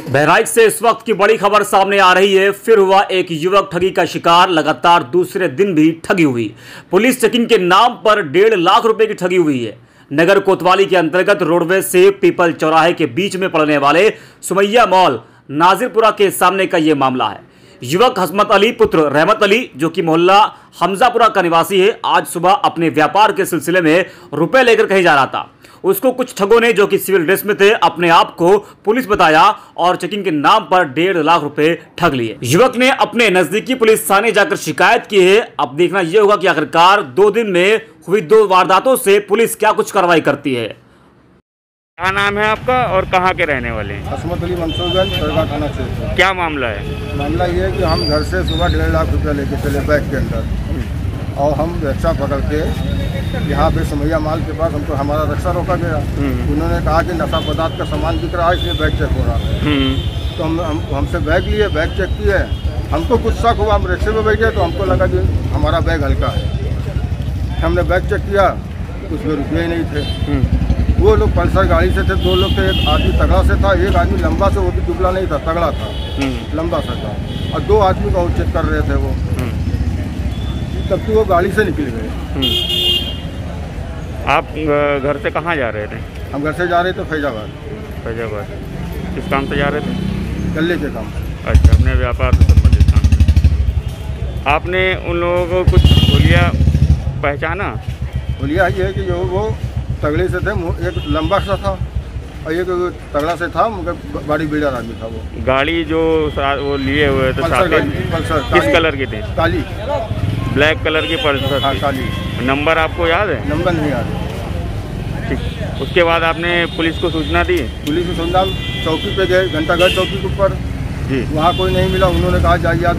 बहराइच से इस वक्त की बड़ी खबर सामने आ रही है। फिर हुआ एक युवक ठगी का शिकार, लगातार दूसरे दिन भी ठगी हुई। पुलिस चेकिंग के नाम पर डेढ़ लाख रुपए की ठगी हुई है। नगर कोतवाली के अंतर्गत रोडवेज़ से पीपल चौराहे के बीच में पड़ने वाले सुमैया मॉल, नाजिरपुरा के सामने का ये मामला है। युवक हसमत अली, पुत्र रहमत अली, जो कि मोहल्ला हमजापुरा का निवासी है, आज सुबह अपने व्यापार के सिलसिले में रुपए लेकर कहीं जा रहा था। उसको कुछ ठगों ने जो कि सिविल ड्रेस में थे अपने आप को पुलिस बताया और चेकिंग के नाम पर डेढ़ लाख रुपए ठग लिए। युवक ने अपने नजदीकी पुलिस थाने जाकर शिकायत की है। अब देखना यह होगा कि आखिरकार दो दिन में हुई दो वारदातों से पुलिस क्या कुछ कार्रवाई करती है। क्या नाम है आपका और कहाँ के रहने वाले हैं? हसमत अली मंसूरगंज सरगा थाना क्षेत्र। क्या मामला है? मामला ये है कि हम घर से सुबह डेढ़ लाख रुपया लेके चले बैग के अंदर। और हम रिक्शा पकड़ के यहाँ पे समैया माल के पास हमको हमारा रिक्शा रोका गया। हम्म। उन्होंने कहा कि नशा पदार्थ का सामान बिक रहा है इसलिए बैग चेक हो रहा है। हम्म, तो हम हम हमसे बैग लिए बैग चेक किए। हमको कुछ शक हुआ हम रिक्शे में बैठे तो हमको लगा कि हमारा बैग हल्का है। हमने बैग चेक किया उसमें रुपये ही नहीं थे। हम्म, वो लोग पल्सर गाड़ी से थे दो लोग थे एक आदमी तगड़ा से था एक आदमी लंबा से वो भी दुबला नहीं था तगड़ा था। लंबा सा था। और दो आदमी का वो चेक कर रहे थे वो। तब तो वो गाड़ी से निकल गए। आप घर से कहाँ जा रहे थे? हम घर से जा रहे थे फैजाबाद। फैजाबाद। किस काम से जा रहे थे? गले के काम। अच्छा अपने व्यापार से संबंधित काम से। आपने उन लोगों को कुछ बोलिया पहचाना? बोलिया ये है कि जो वो तगड़े से थे एक लंबा सा था और एक तगड़ा से था मगर बड़ी बिल्डर आदमी था वो। गाड़ी जो वो लिए हुए थे गाड़ी पल्सर किस कलर की थी? काली। ब्लैक कलर की पल्सर हाँ काली। नंबर आपको याद है? नंबर नहीं याद रहा ठीक। उसके बाद आपने पुलिस को सूचना दी? पुलिस सुनना चौकी पे गए घंटाघर चौकी के ऊपर। जी। वहाँ कोई नहीं मिला उन्होंने कहा जाइए आप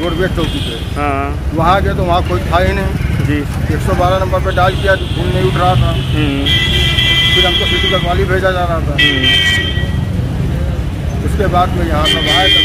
रोडवेज़ चौकी पे। हाँ वहाँ गए तो वहाँ कोई था ही नहीं। जी। 112 नंबर पे डाल किया फ़ोन नहीं उठ रहा था। हम्म, फिर हमको सिटी गढ़वाली भेजा जा रहा था। हम्म, उसके बाद में यहाँ सब आए सब